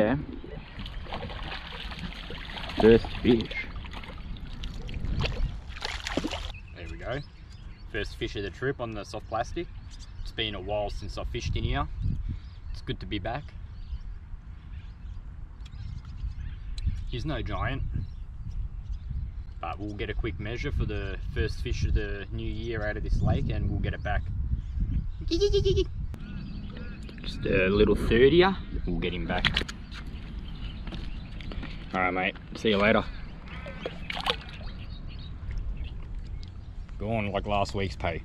Ooh, yeah. First fish. There we go. First fish of the trip on the soft plastic. It's been a while since I fished in here. It's good to be back. He's no giant, but we'll get a quick measure for the first fish of the new year out of this lake and we'll get it back. Just a little 30er, we'll get him back. Alright mate, see you later. Go on like last week's pay.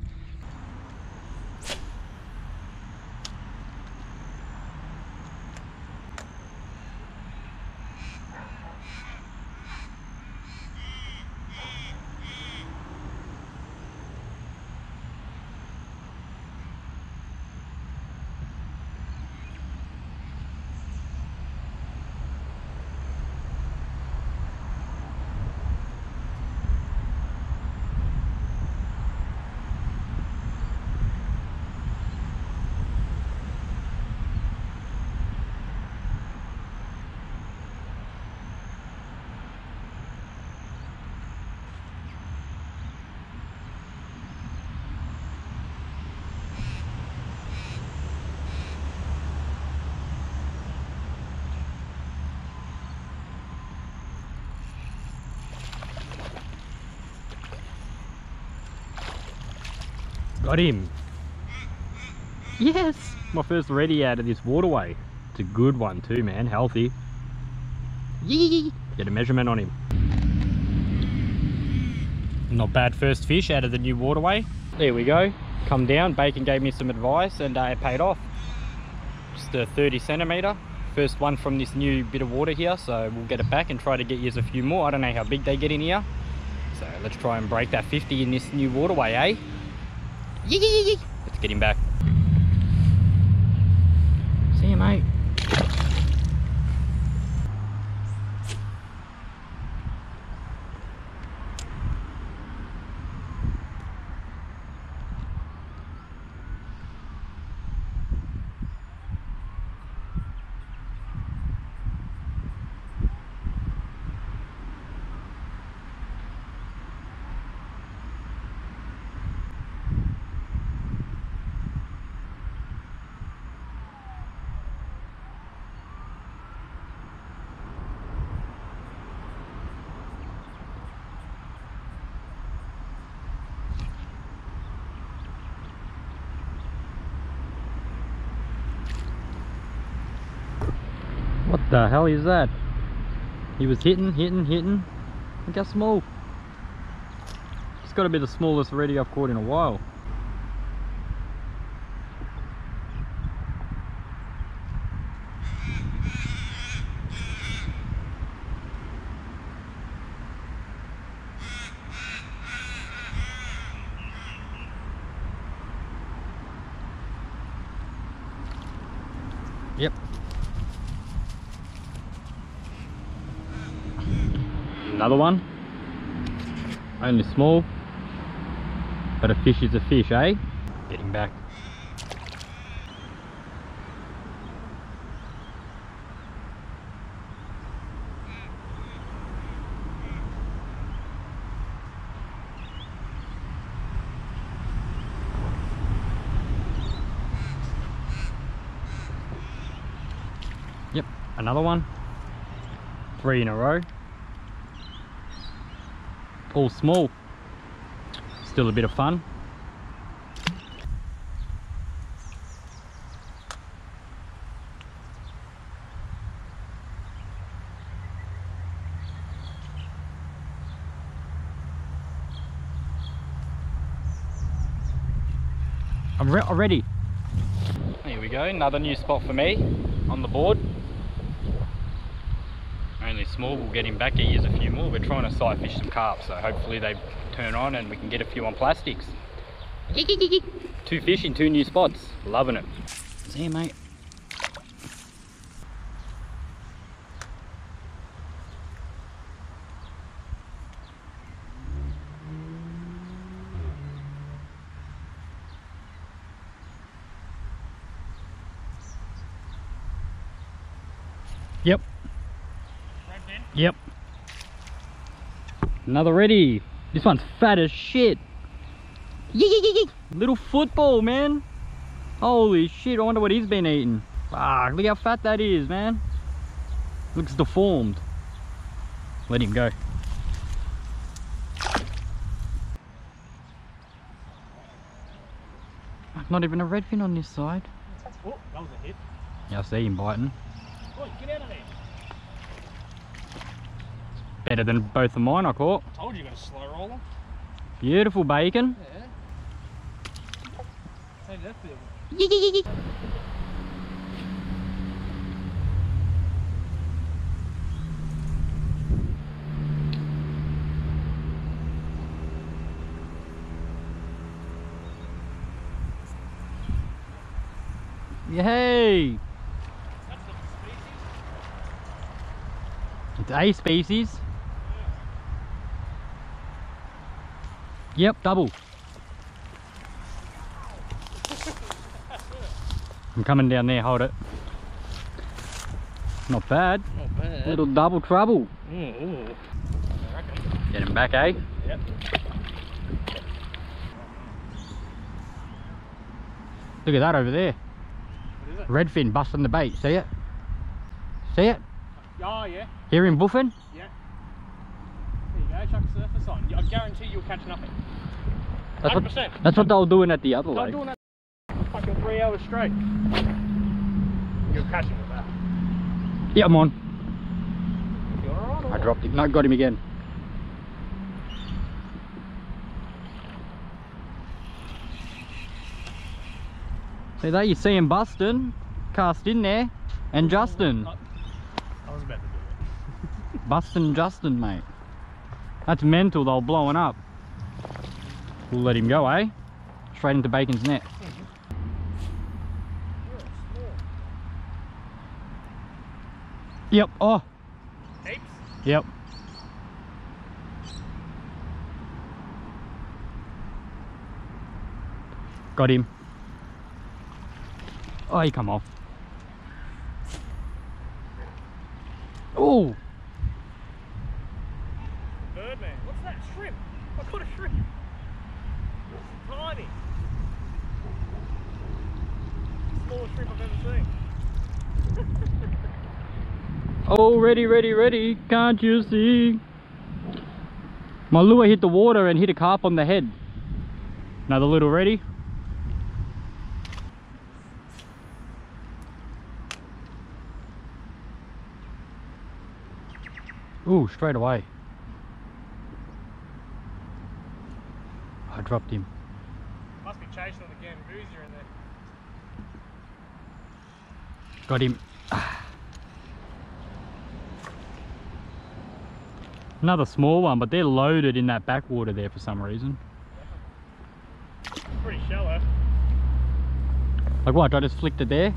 Got him. Yes! My first ready out of this waterway. It's a good one too, man. Healthy. Yee! Get a measurement on him. Not bad first fish out of the new waterway. There we go. Come down. Bacon gave me some advice and uh, it paid off. Just a 30 centimeter. First one from this new bit of water here. So we'll get it back and try to get you a few more. I don't know how big they get in here. So let's try and break that 50 in this new waterway, eh? Yee, yee, yee. Let's get him back. The hell is that? He was hitting, hitting, hitting. Look how small. It's got to be the smallest ready I've caught in a while. Another one. Only small. But a fish is a fish, eh? Getting back. Yep, another one. Three in a row all small. Still a bit of fun. I'm re ready. Here we go, another new spot for me on the board. Only small, we'll get him back, get use a few more. We're trying to sight fish some carp, so hopefully they turn on and we can get a few on plastics. Two fish in two new spots, loving it. See you mate. Yep. Another ready. This one's fat as shit. Yee, yee, yee, yee. Little football, man. Holy shit, I wonder what he's been eating. Fuck, look how fat that is, man. Looks deformed. Let him go. Not even a redfin on this side. Oh, that was a hit. Yeah, I see him biting. Oh, get out of there. Better than both of mine I caught. Told you you got a slow roller. Beautiful bacon. Yeah. How did that feel? Yay! That's the species. It's a species. Yep, double. I'm coming down there, hold it. Not bad. Not bad. Little double trouble. Mm, ooh. I reckon. Get him back, eh? Yep. Look at that over there. What is it? Redfin busting the bait. See it? See it? Oh, yeah. Hear him buffing? Yeah. There you go, chuck a surface on. I guarantee you'll catch nothing. That's what, 100%. that's what they were doing at the other lake. doing that fucking three hours straight. You're catching with that. Yeah, I'm on. You're alright. I dropped him. No, got him again. See that? You see him busting, cast in there, and Justin. I was about to do it. Busting Justin, mate. That's mental, though, blowing up. We'll let him go, eh? Straight into Bacon's net. Yep, oh, yep. Got him. Oh, he come off. Oh, Birdman. What's that? Shrimp. I caught a shrimp. Tiny. Smallest shrimp I've ever seen. Oh, ready, ready, ready. Can't you see? My lure hit the water and hit a carp on the head. Another little ready. Ooh, straight away. I dropped him. Must be chasing all the Gambusia in there. Got him. Another small one, but they're loaded in that backwater there for some reason. Pretty shallow. Like what? I just flicked it there.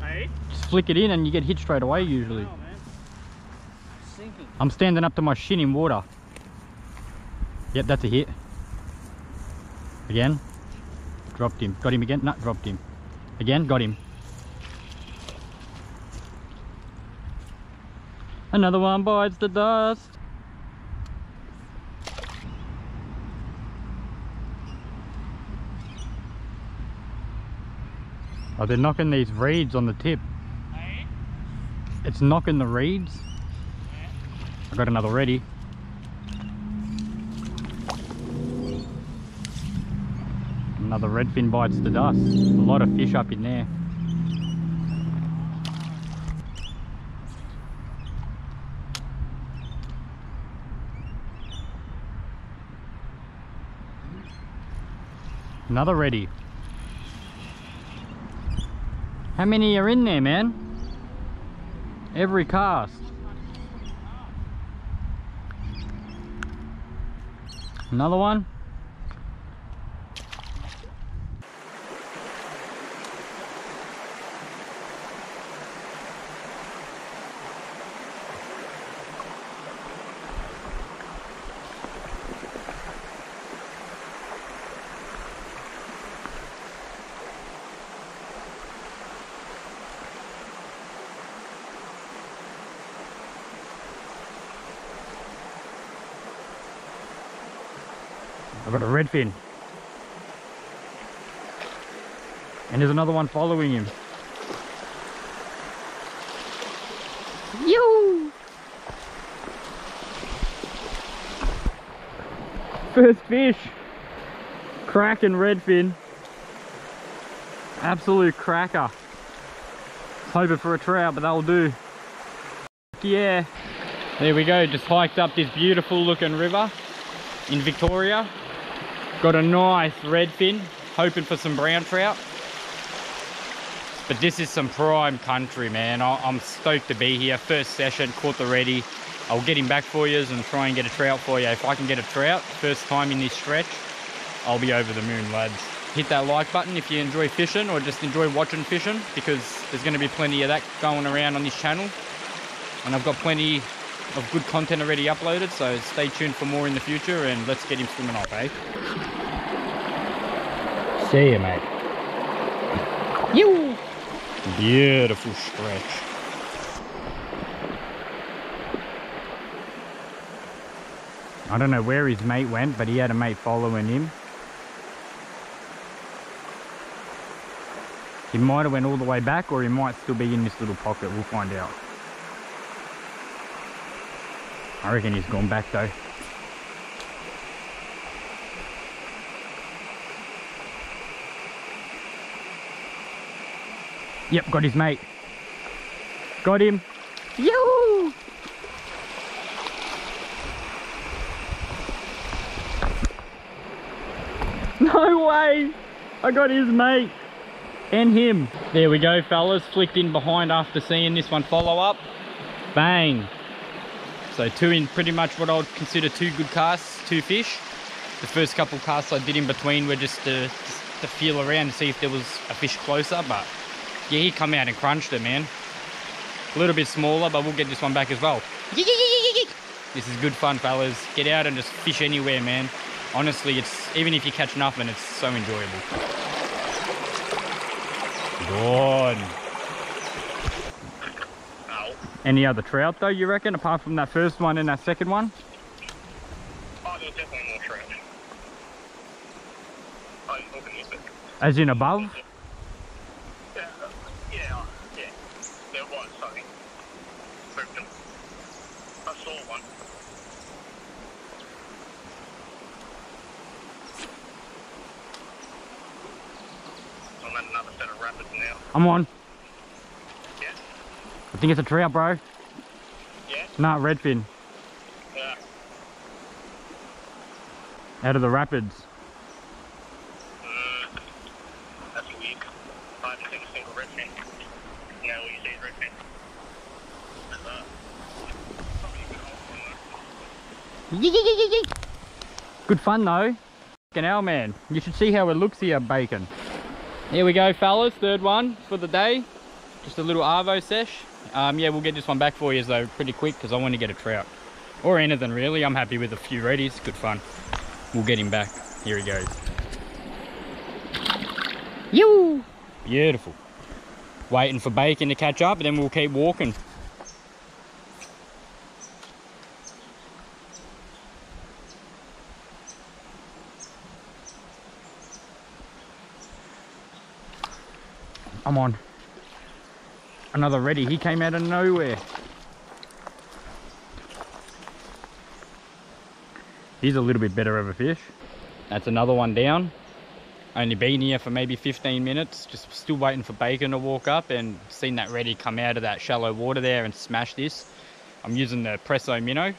Hey? Just flick it in and you get hit straight away usually. Oh. I'm standing up to my shin in water. Yep, that's a hit. Again. Dropped him. Got him again. No, dropped him. Again, got him. Another one bites the dust. Oh, they're knocking these reeds on the tip. Hey? It's knocking the reeds. Yeah. I got another ready. Another redfin bites the dust. A lot of fish up in there. Another ready. How many are in there, man? Every cast. Another one. Redfin. And there's another one following him. Yo! First fish. Cracking redfin. Absolute cracker. Hoping for a trout, but that'll do. Yeah. There we go, just hiked up this beautiful looking river in Victoria. Got a nice redfin, hoping for some brown trout. But this is some prime country, man. I'm stoked to be here. First session, caught the ready. I'll get him back for you and try and get a trout for you. If I can get a trout, first time in this stretch, I'll be over the moon, lads. Hit that like button if you enjoy fishing or just enjoy watching fishing because there's going to be plenty of that going around on this channel. And I've got plenty of good content already uploaded, so stay tuned for more in the future and let's get him swimming off, eh? See you, mate. You. Beautiful stretch. I don't know where his mate went, but he had a mate following him. He might have went all the way back or he might still be in this little pocket. We'll find out. I reckon he's gone back though. Yep, got his mate. Got him. Yoo! No way! I got his mate and him. There we go, fellas. Flicked in behind after seeing this one follow up. Bang. So two in pretty much what I would consider two good casts, two fish. The first couple casts I did in between were just to, to feel around to see if there was a fish closer, but yeah, he come out and crunched it, man. A little bit smaller, but we'll get this one back as well. This is good fun, fellas. Get out and just fish anywhere, man. Honestly, it's even if you catch nothing, it's so enjoyable. Good. Any other trout though, you reckon, apart from that first one and that second one? Oh, there's definitely more trout. Oh, you're looking at As in above? Yeah, uh, yeah, yeah. There was something. Moved them. I saw one. I'm at another set of rapids now. I'm on. Yeah? I think it's a trout, bro. Yeah? Nah, redfin. Yeah. Out of the rapids. Mm, that's weird. I haven't seen a single red. You know what you see is red fin. There's. Probably a good there. Good fun though. Fucking hell, man. You should see how it looks here, bacon. Here we go, fellas. Third one for the day. Just a little Arvo sesh. Um, yeah, we'll get this one back for you though pretty quick because I want to get a trout. Or anything really. I'm happy with a few readies. Good fun. We'll get him back. Here he goes. You. Beautiful. Waiting for bacon to catch up and then we'll keep walking. I'm on. Another ready. He came out of nowhere. He's a little bit better of a fish. That's another one down. Only been here for maybe 15 minutes. Just still waiting for bacon to walk up and seen that ready come out of that shallow water there and smash this. I'm using the Presso Minnow.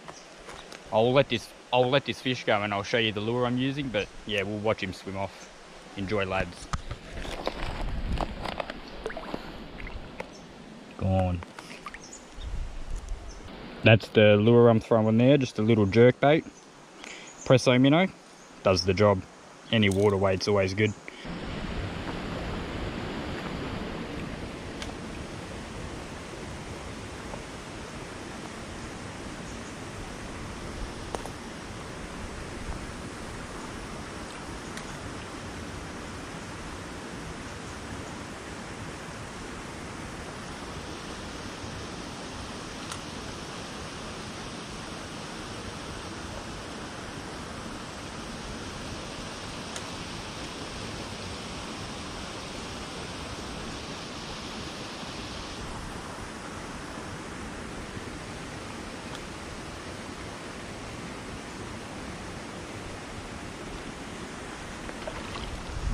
I'll let this I'll let this fish go and I'll show you the lure I'm using, but yeah, we'll watch him swim off. Enjoy lads. Gone. That's the lure I'm throwing there, just a little jerk bait. Presso Minnow does the job. Any water weight's always good.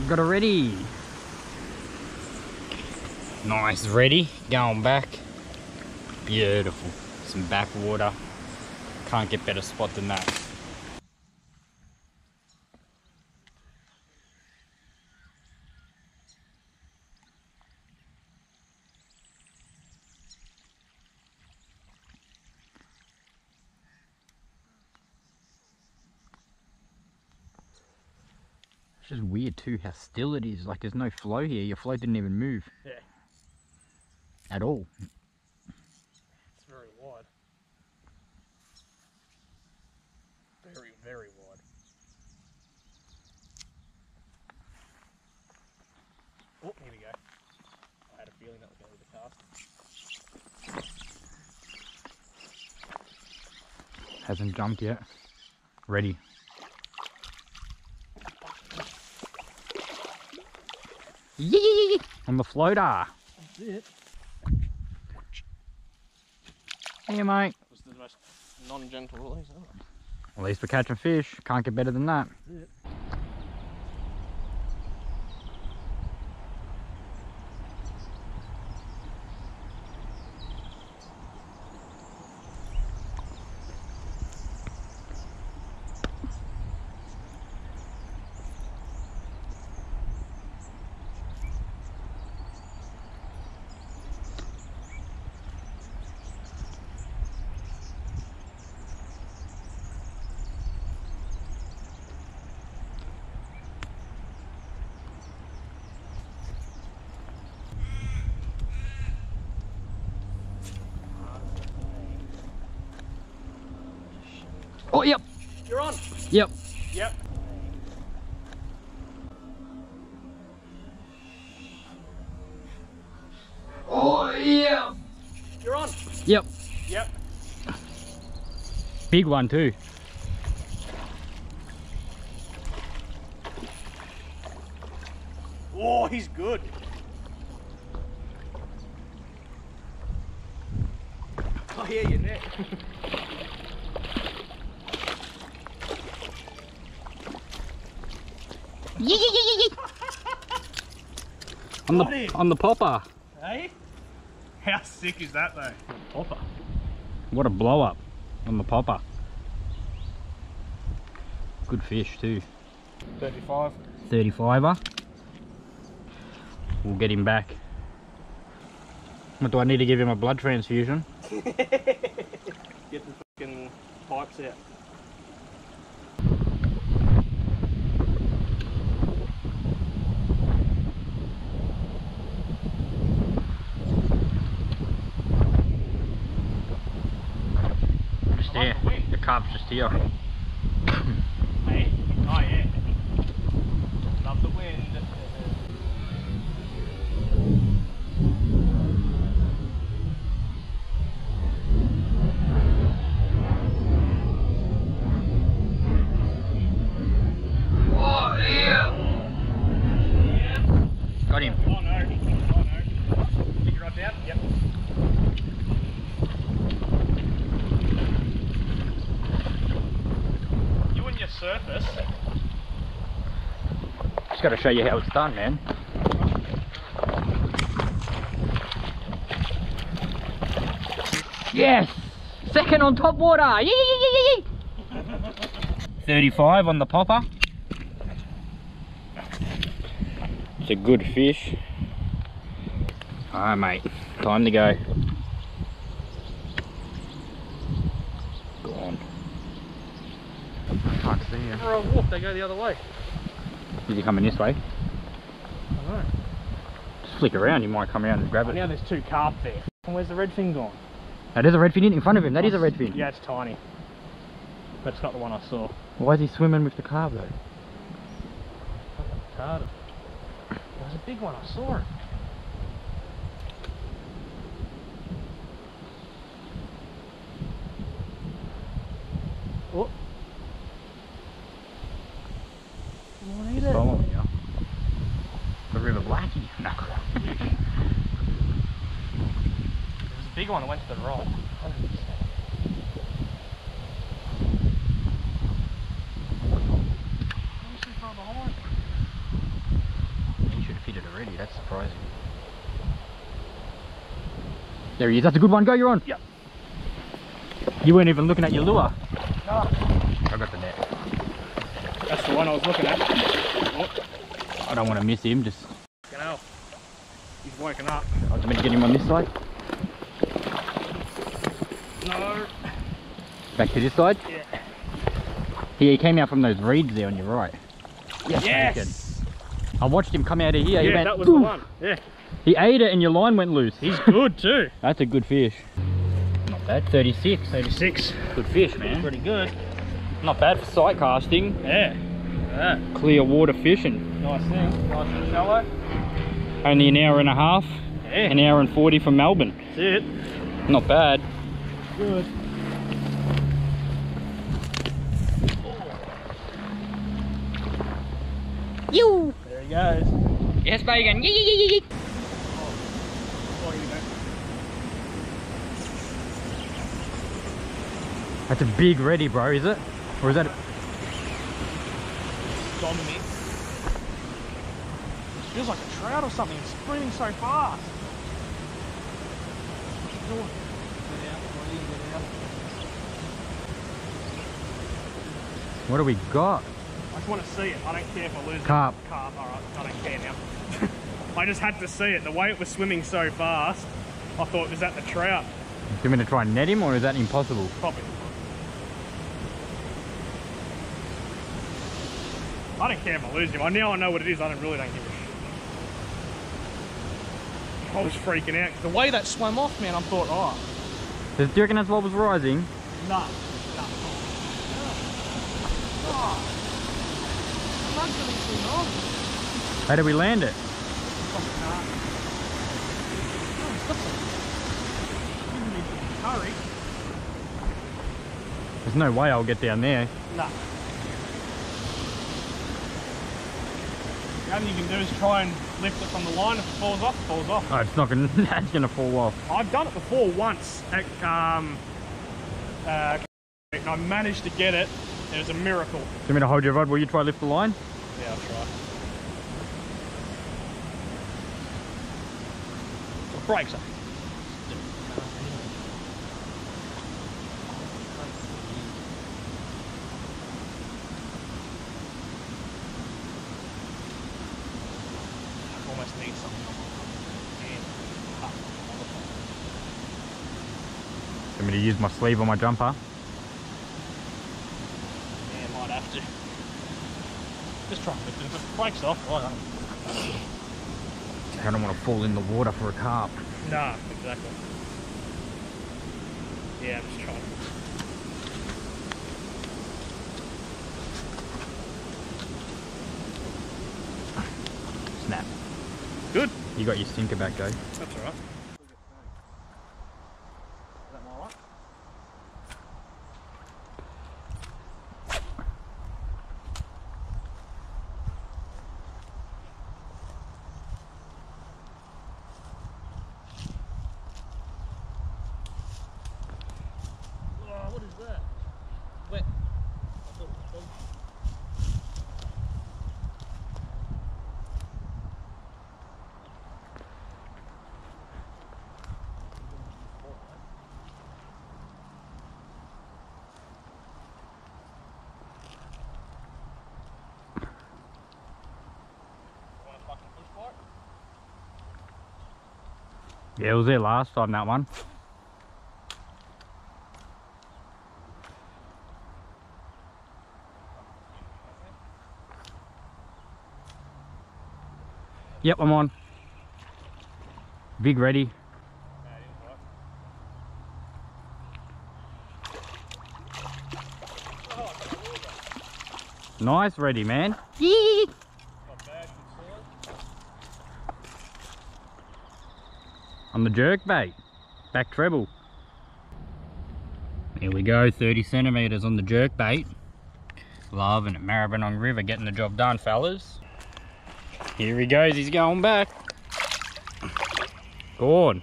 Got a ready. Nice, ready. Going back. Beautiful. Some backwater. Can't get better spot than that. Weird too how still it is. Like there's no flow here. Your float didn't even move. Yeah. At all. It's very wide. Very, very wide. Oh, here we go. I had a feeling that was going to be the cast. Hasn't jumped yet. Ready. Yee! On the floater. That's it. Here, mate. It was the most non-gentle release ever. At least we're catching fish. Can't get better than that. That's it. Oh, yep. You're on. Yep. Yep. Oh, yeah. You're on. Yep. Yep. Big one too. Oh, he's good. Oh, yeah, your net. On the the popper. hey? How sick is that, though? Popper. What a blow up on the popper. Good fish too. 35. 35er. We'll get him back. What do I need to give him a blood transfusion? Get the fucking pipes out. Just here. The carp's just here. Just got to show you how it's done, man. Yes! Second on top water! Yee, yee, yee, yee, yee. 35 on the popper. It's a good fish. Alright, mate. Time to go. Go on. Can't see him. For a walk, they go the other way. Is he coming this way? I know. Just flick around, you might come around and grab it. now there's two carp there. And where's the red fin gone? Now, there's a redfin in front of him. That is a redfin. Yeah, it's tiny. But it's not the one I saw. Why is he swimming with the carp though? It's harder. There was a big one, I saw it. Oh. Come on, eat it. Following you. The River Blackie. No. There was a big one that went to the right. 100%. Who's so far behind? already. That's surprising. There he is. That's a good one. Go, you're on. Yep. You weren't even looking at your lure. No. I got the net. That's the one I was looking at. I don't want to miss him. Just You know, he's woken up. I was meant to get him on this side. No. Back to this side. Yeah. He, he came out from those reeds there on your right. Yes. Yes. I watched him come out of here. he Yeah, went, that was the one. Yeah. He ate it and your line went loose. He's good too. That's a good fish. Not bad. 36. 36. Good fish, man. Pretty good. Not bad for sight casting. Yeah. Yeah. Clear water fishing. Nice thing. Nice and shallow. Only an hour and a half. Yeah. An hour and 40 from Melbourne. That's it. Not bad. Good. You. There he goes. Yes, bacon. Yee, yee, yee, yee. Oh, here we go. That's a big ready, bro, is it? Or is that... Dominic. Feels like a trout or something. It's sprinting so fast. What do we got? I just want to see it. I don't care if I lose it. Carp. Carp, alright. I don't care now. I just had to see it. The way it was swimming so fast, I thought, was that the trout? Do you want to try and net him or is that impossible? Probably. I don't care if I lose him. I now I know what it is. I don't really don't give a shit. I was freaking out. The way that swam off, man, I thought, oh, Do you reckon that's what was rising? no, no. Oh. I'm not gonna swim off. How did we land it? There's no way I'll get down there. No. The only thing you can do is try and lift it from the line. If it falls off, it falls off. Oh, it's not gonna, that's gonna fall off. I've done it before once at, um, uh, and I managed to get it. It was a miracle. Do you want me to hold your rod while you try to lift the line? Yeah, I'll try. The brakes are. Almost need something. And, want me to use my sleeve on my jumper? Yeah, might have to. Just try and lift it. If it breaks off, I don't I don't want to fall in the water for a carp. Nah, exactly. Yeah, I'm just trying. Snap. Good. You got your sinker back though. That's alright. Is that my right? Oh, what is that? Wet. I thought it was dog. Want a fucking push for it? Yeah, it was there last time, that one. Yep, I'm on. Big ready. Nice ready, man. Not bad, good size. The jerk bait. Back treble. Here we go, 30 centimeters on the jerk bait. Loving it. Maribyrnong River getting the job done, fellas. Here he goes, he's going back. Go on.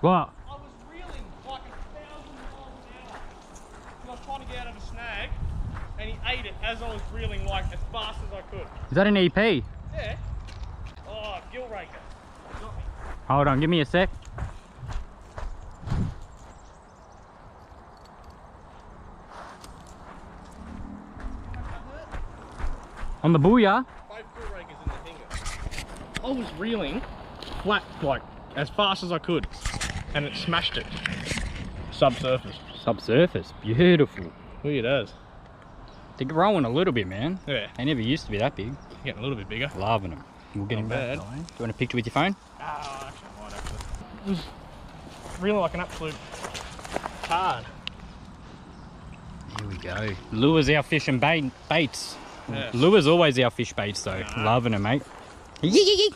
What? I was reeling like a thousand miles an hour. I was trying to get out of a snag, and he ate it as I was reeling like as fast as I could. Is that an EP? Yeah. Oh, gill raker. Got me. Hold on, give me a sec. On the booyah? Five gill rakers in the finger. I was reeling flat, like as fast as I could, and it smashed it. Subsurface. Subsurface, beautiful. Look at those. They're growing a little bit, man. Yeah, They never used to be that big. Getting a little bit bigger. Loving them. We'll get Not him bad. though, eh? Do you want a picture with your phone? Ah, actually, I might actually. It was reeling like an absolute tard. Here we go. Lures our fish and bait, baits. Yes. Lures always our fish baits though. Nah. Loving them, mate. Yee, yee, yee.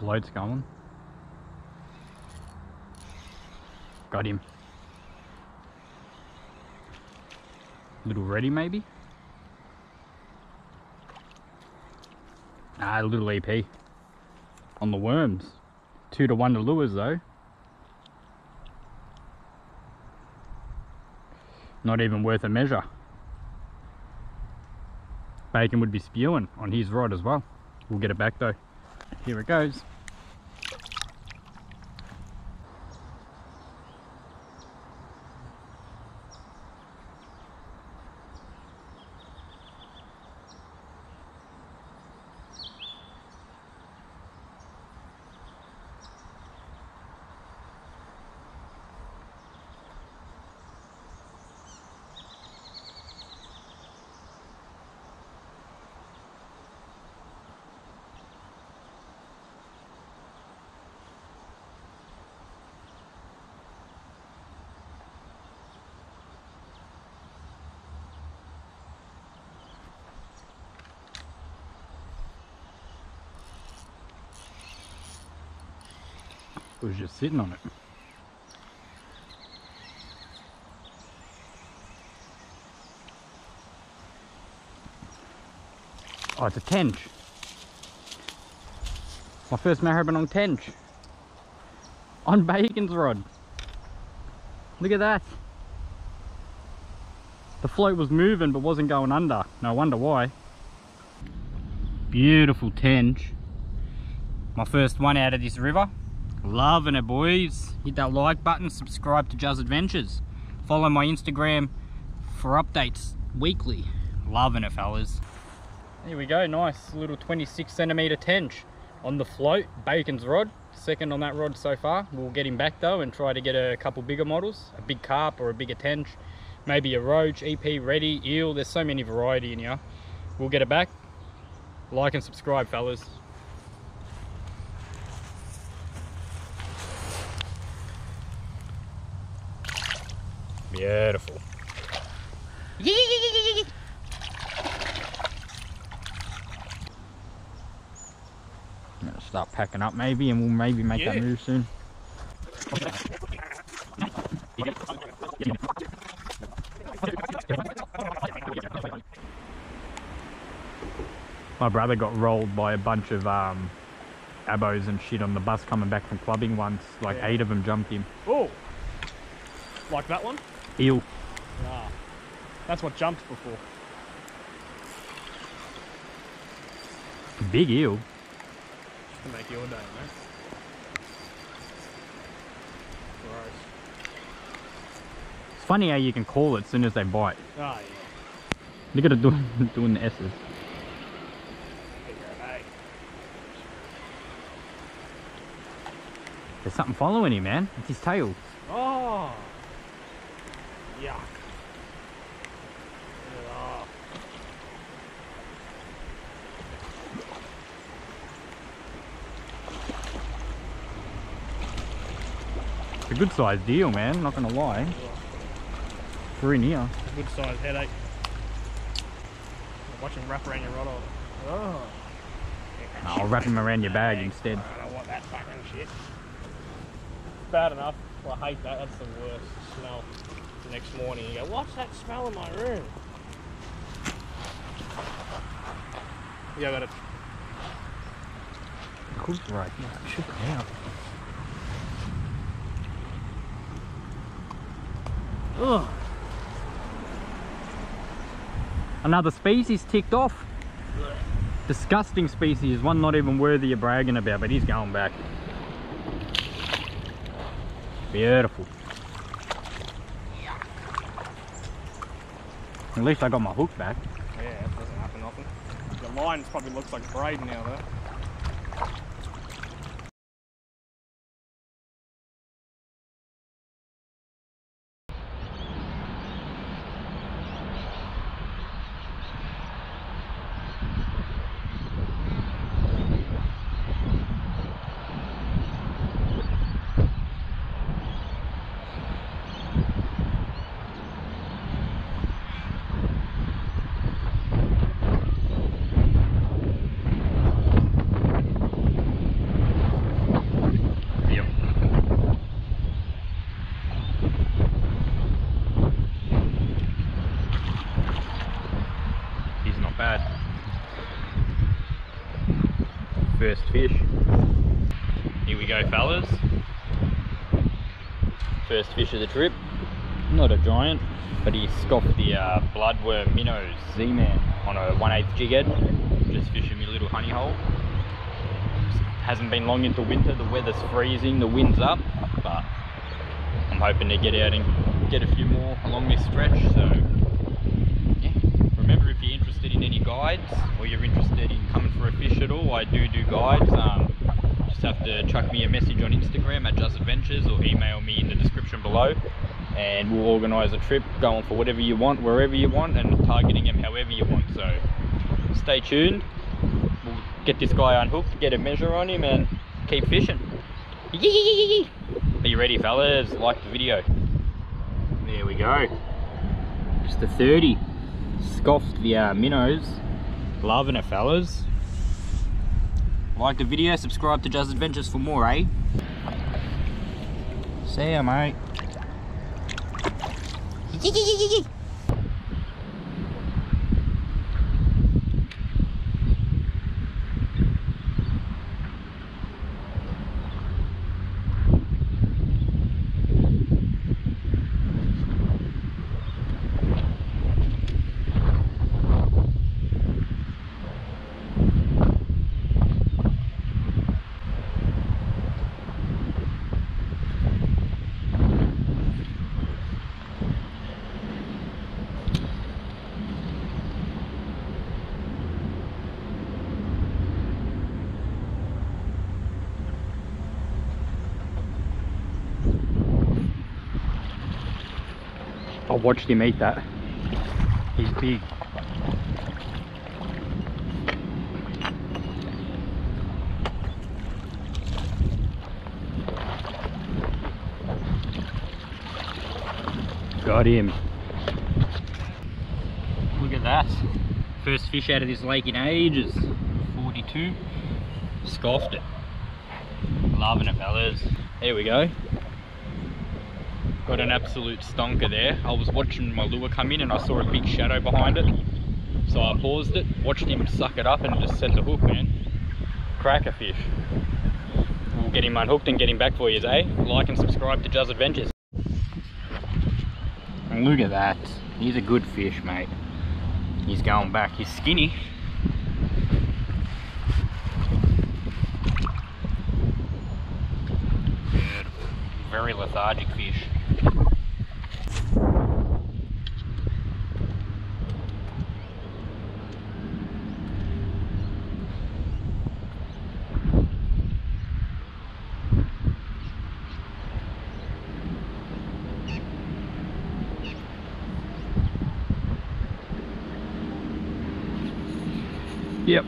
Float's going. Got him. Little ready maybe? Ah, a little EP. On the worms. Two to one to lures though. Not even worth a measure. Bacon would be spewing on his rod as well. We'll get it back though. Here it goes. Was just sitting on it. Oh, it's a tench. My first Maribyrnong tench. On Bacon's rod. Look at that. The float was moving but wasn't going under. No wonder why. Beautiful tench. My first one out of this river. Loving it, boys. Hit that like button, subscribe to Juz Adventures. Follow my Instagram for updates weekly. Loving it, fellas. Here we go, nice little 26 centimeter tench on the float, Bacon's rod. Second on that rod so far. We'll get him back though and try to get a couple bigger models, a big carp or a bigger tench, maybe a roach, EP, ready, eel. There's so many variety in here. We'll get it back. Like and subscribe, fellas. Beautiful. I'm gonna start packing up maybe and we'll maybe make that move soon. My brother got rolled by a bunch of um, abos and shit on the bus coming back from clubbing once. Like Yeah. eight of them jumped him. Oh, like that one? Eel. Ah, that's what jumped before. Big eel. To make your day, mate. Gross. It's funny how you can call it as soon as they bite. Ah, yeah. Look at it doing, doing the S's. Out. There's something following him, man. It's his tail. Oh. Yuck. Ah. It's a good sized deal, man. Not gonna lie. We're in here. Good size headache. Watch him wrap around your rod. Oh. oh I'll wrap him around your bag instead. I don't want that fucking shit. Bad enough. Well, I hate that. That's the worst smell. The next morning, you go, "What's that smell in my room?" Yeah, I got it, Cooked right now. It should come out. Ugh. Another species ticked off. Disgusting species, one not even worthy of bragging about, but he's going back. Beautiful. At least I got my hook back. yeah, it doesn't happen often. The line probably looks like braid now, though. Yep. He's not bad. First fish. Here we go, fellas. First fish of the trip. Not a giant, but he scoffed the uh, bloodworm minnows Z-Man on a 1 8 jig head. Just fishing me little honey hole hasn't been long into winter, the weather's freezing, the wind's up, but I'm hoping to get out and get a few more along this stretch, so yeah. Remember if you're interested in any guides or you're interested for a fish at all, I do do guides. Um, just have to chuck me a message on Instagram at Juz Adventures or email me in the description below and we'll organise a trip going for whatever you want, wherever you want and targeting them however you want. So stay tuned we'll get this guy unhooked, get a measure on him and keep fishing. Yee! Are you ready fellas? Like the video. There we go. Just a 30. Scoffed the uh, minnows. Loving it fellas. Like the video, subscribe to Juz Adventures for more, eh? See ya mate. Watched him eat that. He's big. Got him. Look at that. First fish out of this lake in ages. 42. Scoffed it. Loving it, fellas. There we go. Got an absolute stonker there. I was watching my lure come in and I saw a big shadow behind it. So I paused it, watched him suck it up and just set the hook, man. Cracker fish. We'll get him unhooked and get him back for you, eh? Like and subscribe to Juz Adventures. And look at that. He's a good fish, mate. He's going back. He's skinny. Very lethargic fish. Yep.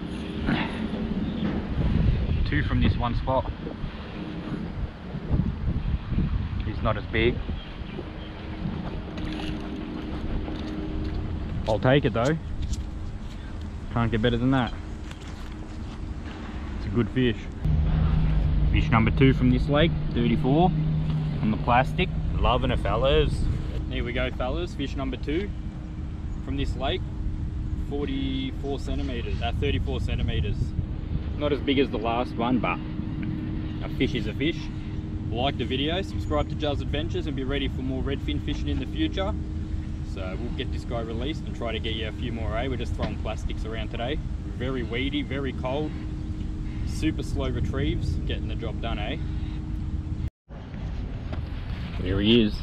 Two from this one spot. He's not as big. I'll take it though. Can't get better than that. It's a good fish. Fish number two from this lake, 34 on the plastic. Loving it, fellas. Here we go, fellas. Fish number two from this lake, 44 centimeters, uh, 34 centimeters. Not as big as the last one, but a fish is a fish. Like the video, subscribe to Juz Adventures and be ready for more redfin fishing in the future. So we'll get this guy released and try to get you a few more, eh? We're just throwing plastics around today. Very weedy, very cold. Super slow retrieves, getting the job done, eh? There he is.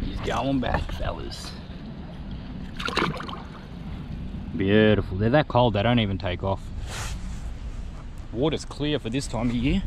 He's going back, fellas. Beautiful. They're that cold, they don't even take off. Water's clear for this time of year.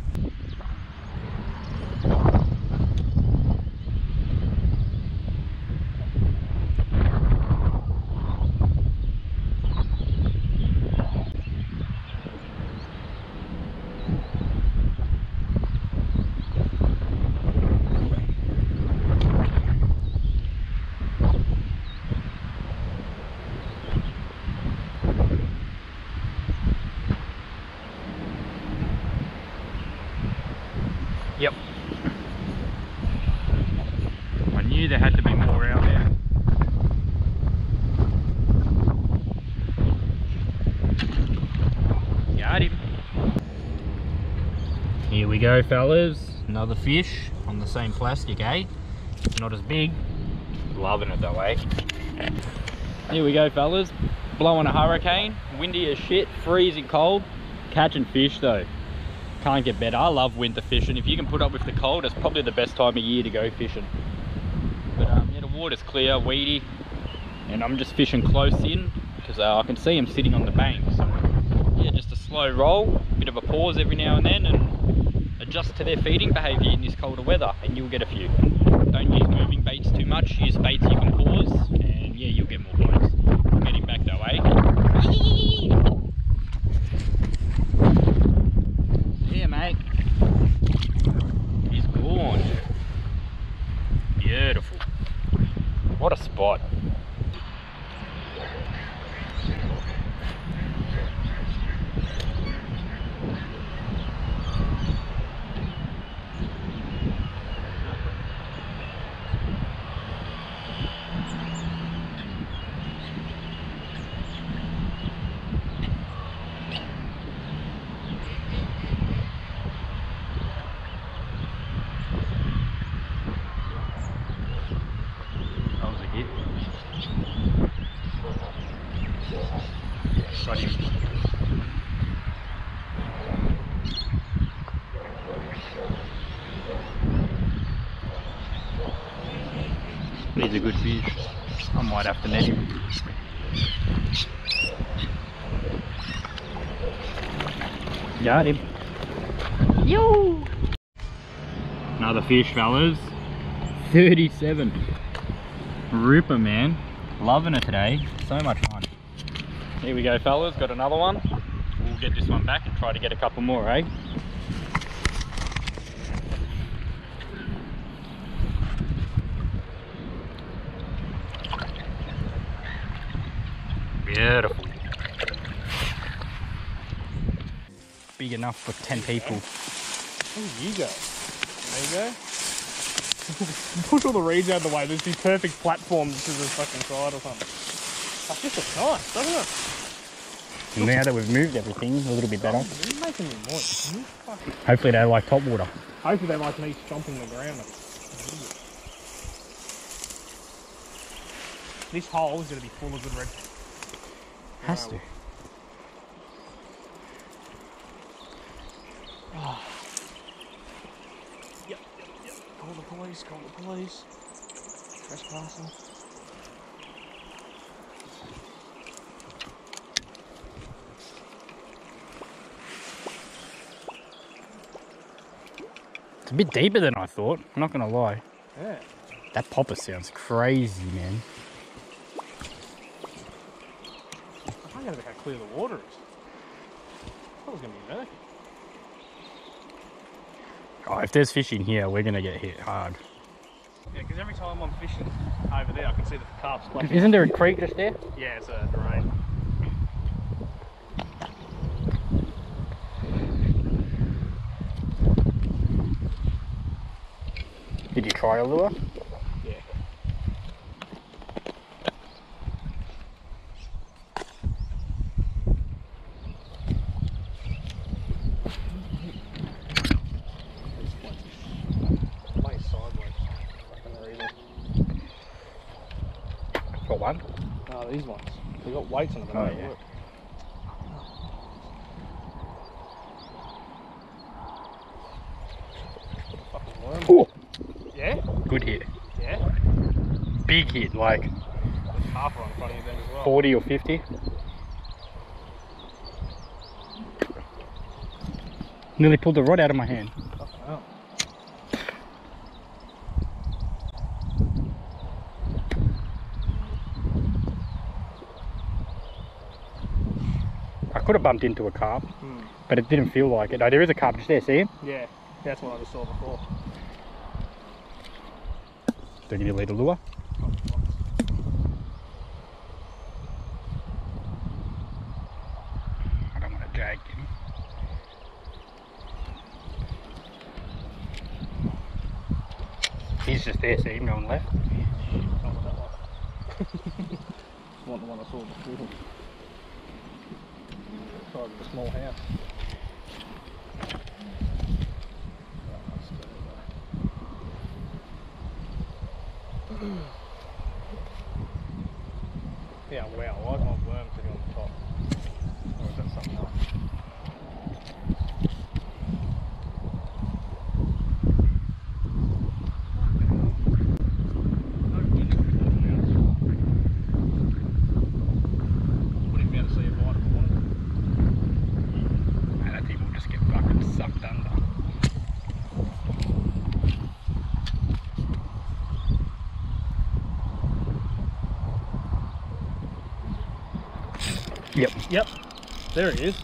Yep. I knew there had to be more out there. Got him. Here we go, fellas. Another fish on the same plastic, eh? Not as big. Loving it though, eh? Here we go, fellas. Blowing a hurricane. Windy as shit. Freezing cold. Catching fish though can't get better. I love winter fishing. If you can put up with the cold, it's probably the best time of year to go fishing. But um, yeah, the water's clear, weedy, and I'm just fishing close in because uh, I can see them sitting on the bank. So yeah, just a slow roll, bit of a pause every now and then, adjust to their feeding behaviour in this colder weather, and you'll get a few. Don't use moving baits too much. Use baits you can pause, and yeah, you'll get more bites. Getting back though, eh? Yeah, mate. He's gone. Beautiful. What a spot. That was a hit. Got him. He's a good fish. I might have to net him. Got him. Yo! Another fish, fellas. 37. Ripper, man. Loving it today. So much fun. Here we go, fellas. Got another one. We'll get this one back and try to get a couple more, eh? Beautiful. Enough for 10 people. There you go. There you go. Push all the reeds out of the way. There's these perfect platforms to the fucking side or something. That just looks nice, doesn't it? Now that we've moved everything a little bit better. Making me moist. Hopefully they like top water. Hopefully they like me stomping the ground. This hole is going to be full of good red. Has to. Yep, yep, yep. Call the police, call the police. Trespassing. It's a bit deeper than I thought. I'm not gonna lie. Yeah. That popper sounds crazy, man. I can't get how clear the water is. I thought it was going to be murky. Oh, if there's fish in here, we're gonna get hit hard. Yeah, because every time I'm fishing over there, I can see the carp splashing. Isn't there a creek just there? Yeah, it's a drain. Did you try a lure? Yeah. Lay sideways. for no reason. Got one. Oh, these ones. They got weights on them. Oh, yeah. work. Ooh, Yeah? good hit. Yeah? Big hit, like Half on front of you then as well. 40 or 50. Nearly pulled the rod out of my hand. Fucking hell. I could have bumped into a carp, Hmm. but it didn't feel like it. No, there is a carp just there, see him? Yeah, that's what I just saw before. Do you need to lead a lure? I don't want to jag him. He's just there, see him going left. Not with that one. want the one I saw before. Of a small house. Right, let's go there. Yeah, wow, why is my worm sitting on the top? Or is that something else? Wouldn't be able to see a bite if I wanted to. And I think we'll just get fucking sucked under. Yep. Yep, there he is.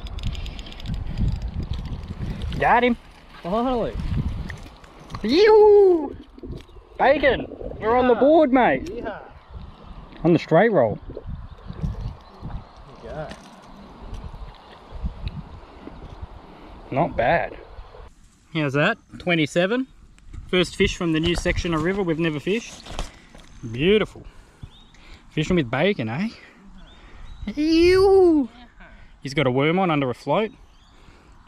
Got him. Finally. You. Bacon. We're on the board, mate. Yeah. On the straight roll. Not bad. How's that? 27. First fish from the new section of river we've never fished. Beautiful. Fishing with bacon, eh? Ew. He's got a worm on under a float.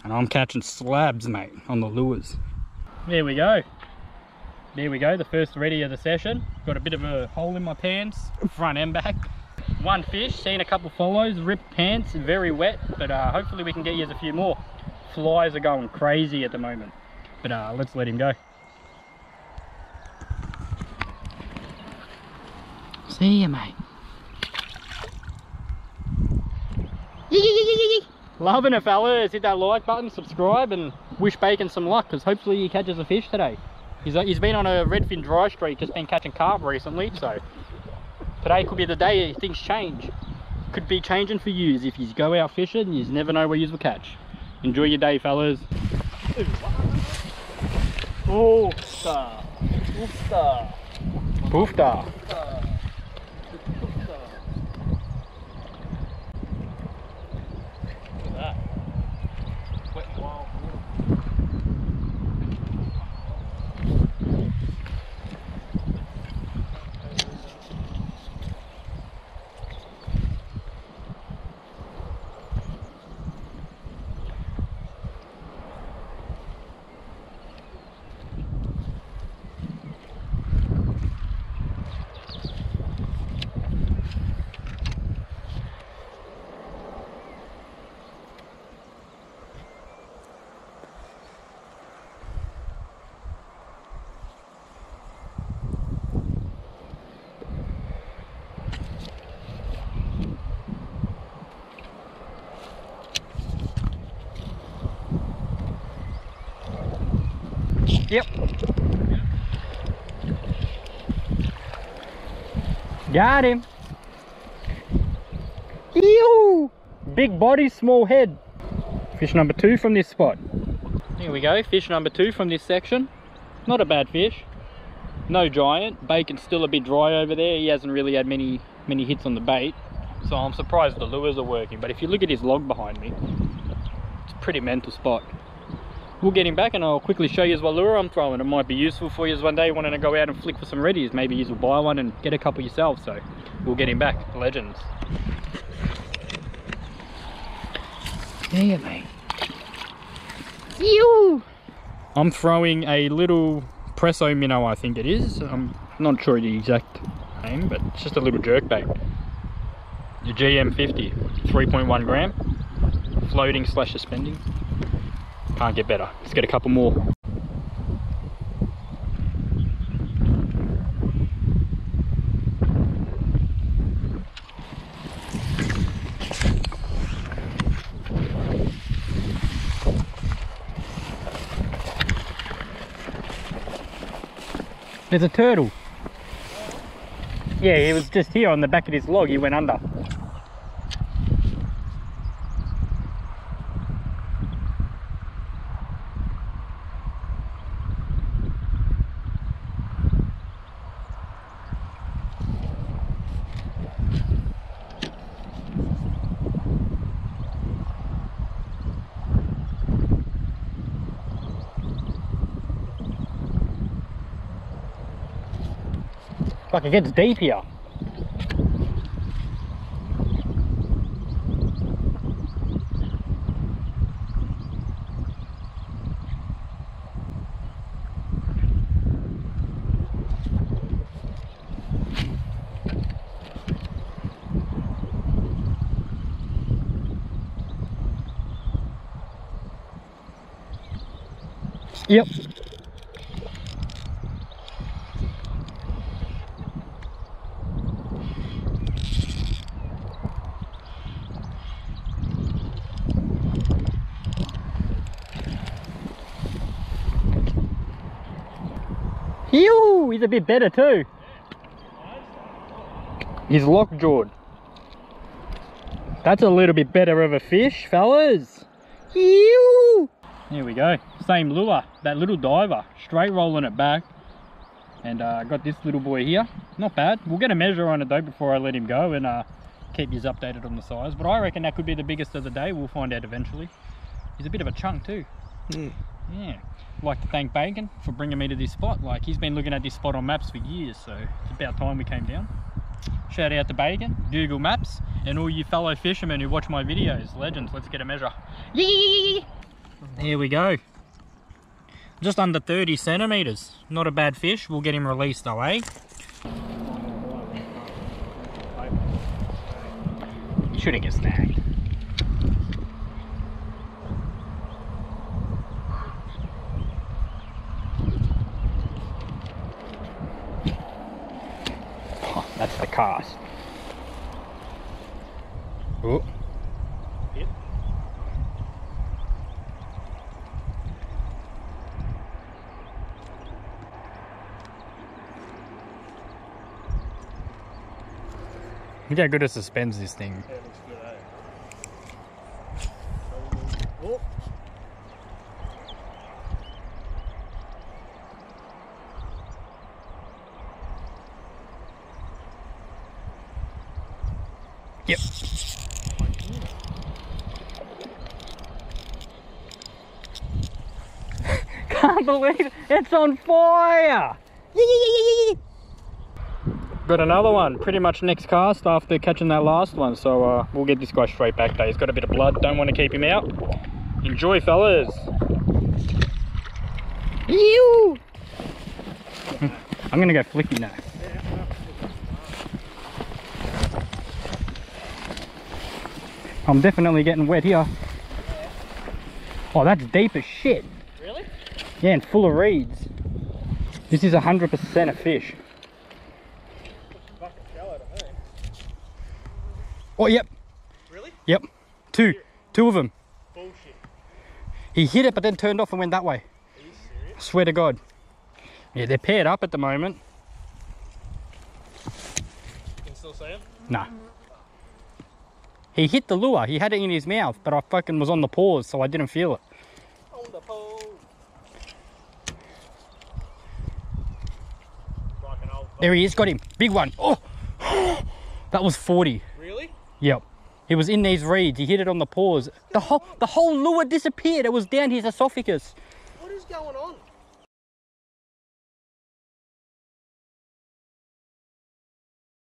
And I'm catching slabs, mate, on the lures. There we go. There we go, the first reddie of the session. Got a bit of a hole in my pants, front and back. One fish, seen a couple follows, ripped pants, very wet, but uh, hopefully we can get you a few more. Flies are going crazy at the moment, but uh, let's let him go. See you, mate. Loving it, fellas. Hit that like button, subscribe, and wish Bacon some luck, because hopefully he catches a fish today. He's, uh, he's been on a redfin dry streak, just been catching carp recently, so today could be the day things change. Could be changing for yous if you go out fishing, and you never know where yous will catch. Enjoy your day, fellas. Oh, star. Oofta. Poofda. Look at that. Wet and wild water. Yep. Got him. Ew! Big body, small head. Fish number two from this spot. Here we go, fish number two from this section. Not a bad fish. No giant. Bacon's still a bit dry over there. He hasn't really had many many hits on the bait. So I'm surprised the lures are working. But if you look at his log behind me, it's a pretty mental spot. We'll get him back and I'll quickly show you as what lure I'm throwing. It might be useful for you as one day wanting to go out and flick for some reddies. Maybe you will buy one and get a couple yourself. So we'll get him back. Legends. Yeah, mate. You. I'm throwing a little Presso Minnow, I think it is. I'm not sure the exact name, but it's just a little jerk bait. The GM50, 3.1 gram, floating slash suspending. Can't get better. Let's get a couple more. There's a turtle. Yeah, he was just here on the back of this log. He went under. Fuck, it gets deep here. Yep. He's a bit better too. He's lockjawed. That's a little bit better of a fish, fellas. Ew. Here we go. Same lure, that little diver. Straight rolling it back. And I uh, got this little boy here. Not bad. We'll get a measure on it though before I let him go and uh, keep you updated on the size. But I reckon that could be the biggest of the day. We'll find out eventually. He's a bit of a chunk too. Mm. Yeah. I'd like to thank Bacon for bringing me to this spot. Like he's been looking at this spot on maps for years, so it's about time we came down. Shout out to Bacon, Google Maps, and all you fellow fishermen who watch my videos. Legends, let's get a measure. Yee! Here we go. Just under 30 centimeters. Not a bad fish. We'll get him released though, eh? Shouldn't get snagged. That's the cost. Oh. Hit. Look how good it suspends this thing. Yeah, oh it looks good, eh? Oh. Yep. Can't believe it. it's on fire. Got another one, pretty much next cast after catching that last one. So uh, we'll get this guy straight back though. He's got a bit of blood, don't want to keep him out. Enjoy fellas. You. I'm gonna go flicky now. I'm definitely getting wet here. Oh, that's deep as shit. Really? Yeah, and full of reeds. This is 100% a fish. Fucking shallow to me. Oh, yep, Really? yep. Two, two of them. Bullshit. He hit it, but then turned off and went that way. Are you serious? Swear to God. Yeah, they're paired up at the moment. You can still see him? Nah. He hit the lure. He had it in his mouth, but I fucking was on the pause, so I didn't feel it. On the pole. There he is, got him. Big one. Oh, that was 40. Really? Yep. He was in these reeds. He hit it on the pause. The whole the whole lure disappeared. It was down his esophagus. What is going on?